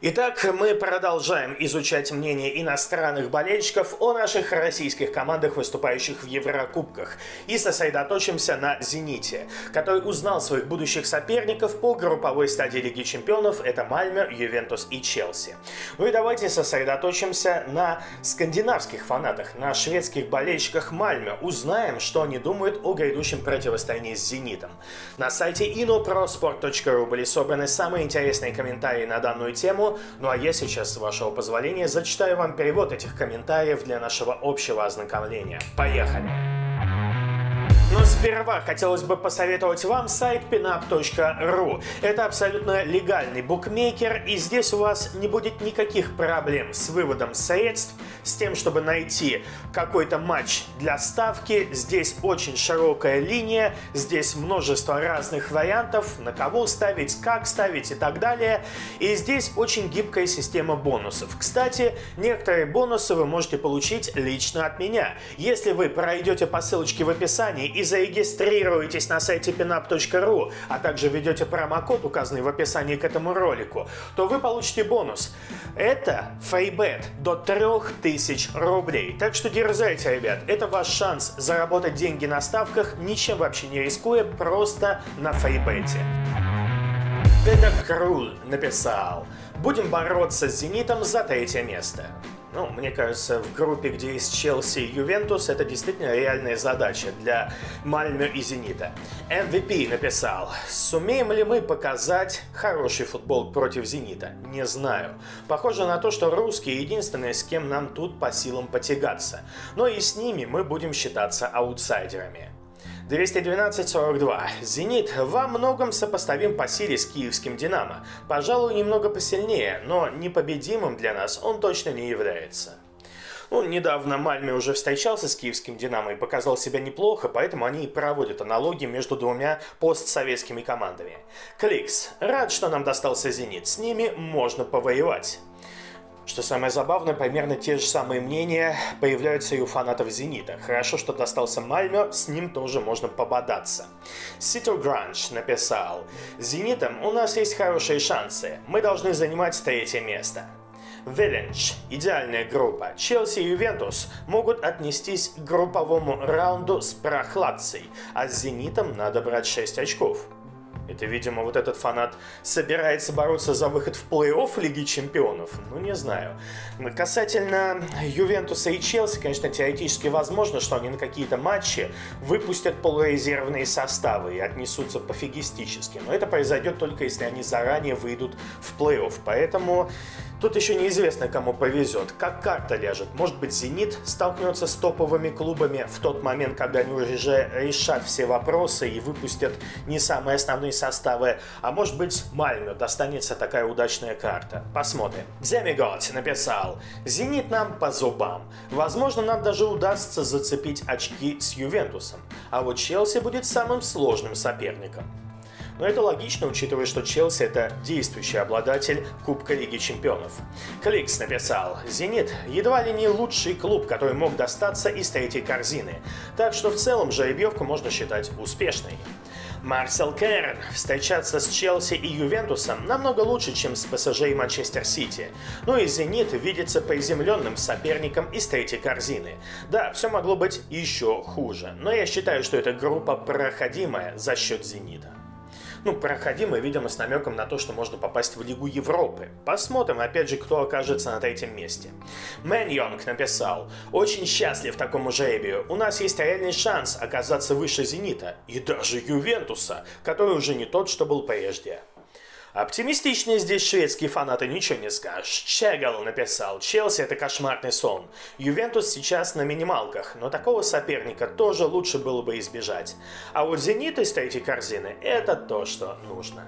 Итак, мы продолжаем изучать мнение иностранных болельщиков о наших российских командах, выступающих в Еврокубках, и сосредоточимся на «Зените», который узнал своих будущих соперников по групповой стадии Лиги Чемпионов – это Мальме, Ювентус и Челси. Ну и давайте сосредоточимся на скандинавских фанатах, на шведских болельщиках Мальме, узнаем, что они думают о грядущем противостоянии с «Зенитом». На сайте inoprosport.ru были собраны самые интересные комментарии на данную тему, тему. Ну а я сейчас, с вашего позволения, зачитаю вам перевод этих комментариев для нашего общего ознакомления. Поехали! Сперва хотелось бы посоветовать вам сайт pinup.ru. Это абсолютно легальный букмекер, и здесь у вас не будет никаких проблем с выводом средств, с тем, чтобы найти какой-то матч для ставки. Здесь очень широкая линия, здесь множество разных вариантов, на кого ставить, как ставить и так далее. И здесь очень гибкая система бонусов. Кстати, некоторые бонусы вы можете получить лично от меня. Если вы пройдете по ссылочке в описании и зарегистрируетесь на сайте pinup.ru, а также введете промокод, указанный в описании к этому ролику, то вы получите бонус. Это фейбет до 3000 рублей. Так что дерзайте, ребят. Это ваш шанс заработать деньги на ставках, ничем вообще не рискуя, просто на фейбете. Крул написал «Будем бороться с «Зенитом» за третье место». Ну, мне кажется, в группе, где есть Челси и Ювентус, это действительно реальная задача для Мальмё и Зенита. MVP написал, сумеем ли мы показать хороший футбол против Зенита? Не знаю. Похоже на то, что русские единственные, с кем нам тут по силам потягаться. Но и с ними мы будем считаться аутсайдерами. 212-42. «Зенит» во многом сопоставим по силе с киевским «Динамо». Пожалуй, немного посильнее, но непобедимым для нас он точно не является. Ну, недавно Мальме уже встречался с киевским «Динамо» и показал себя неплохо, поэтому они и проводят аналогии между двумя постсоветскими командами. Кликс. Рад, что нам достался «Зенит». С ними можно повоевать. Что самое забавное, примерно те же самые мнения появляются и у фанатов «Зенита». Хорошо, что достался Мальмё, с ним тоже можно пободаться. Ситер Гранж написал «Зенитом у нас есть хорошие шансы. Мы должны занимать третье место». Виллендж – идеальная группа. Челси и Ювентус могут отнестись к групповому раунду с прохладцей, а с «Зенитом» надо брать 6 очков. Это, видимо, вот этот фанат собирается бороться за выход в плей-офф Лиги Чемпионов? Ну, не знаю. Касательно Ювентуса и Челси, конечно, теоретически возможно, что они на какие-то матчи выпустят полурезервные составы и отнесутся пофигистически. Но это произойдет только если они заранее выйдут в плей-офф. Поэтому Тут еще неизвестно, кому повезет. Как карта ляжет. Может быть, «Зенит» столкнется с топовыми клубами в тот момент, когда они уже решат все вопросы и выпустят не самые основные составы. А может быть, Мальмё достанется такая удачная карта. Посмотрим. Демигод написал. «Зенит нам по зубам. Возможно, нам даже удастся зацепить очки с Ювентусом. А вот Челси будет самым сложным соперником». Но это логично, учитывая, что Челси – это действующий обладатель Кубка Лиги Чемпионов. Кликс написал, «Зенит – едва ли не лучший клуб, который мог достаться из третьей корзины, так что в целом жеребьевку можно считать успешной». Марсел Керн. Встречаться с Челси и Ювентусом намного лучше, чем с ПСЖ и Манчестер Сити. Ну и Зенит видится приземленным соперником из третьей корзины. Да, все могло быть еще хуже, но я считаю, что эта группа проходимая за счет Зенита ну, проходимый, видимо, с намеком на то, что можно попасть в Лигу Европы. Посмотрим, опять же, кто окажется на третьем месте. Мэн Йонг написал, «Очень счастлив такому жребию. У нас есть реальный шанс оказаться выше «Зенита» и даже «Ювентуса», который уже не тот, что был прежде». Оптимистичные здесь шведские фанаты, ничего не скажешь. Чегал написал, Челси это кошмарный сон. Ювентус сейчас на минималках, но такого соперника тоже лучше было бы избежать. А вот Зенит из третьей корзины – это то, что нужно.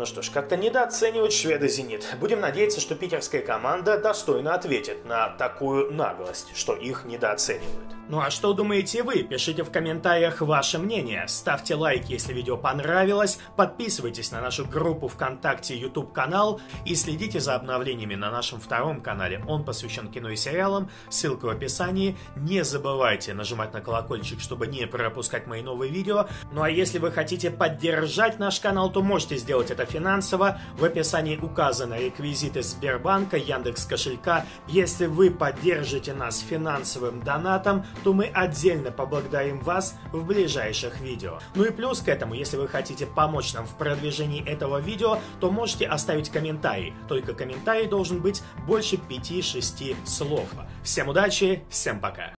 Ну что ж, как-то недооценивать шведа «Зенит». Будем надеяться, что питерская команда достойно ответит на такую наглость, что их недооценивают. Ну а что думаете вы? Пишите в комментариях ваше мнение. Ставьте лайк, если видео понравилось. Подписывайтесь на нашу группу ВКонтакте и YouTube канал. И следите за обновлениями на нашем втором канале. Он посвящен кино и сериалам. Ссылка в описании. Не забывайте нажимать на колокольчик, чтобы не пропускать мои новые видео. Ну а если вы хотите поддержать наш канал, то можете сделать это финансово. В описании указаны реквизиты Сбербанка, Яндекс кошелька. Если вы поддержите нас финансовым донатом, то мы отдельно поблагодарим вас в ближайших видео. Ну и плюс к этому, если вы хотите помочь нам в продвижении этого видео, то можете оставить комментарий. Только комментарий должен быть больше 5-6 слов. Всем удачи, всем пока!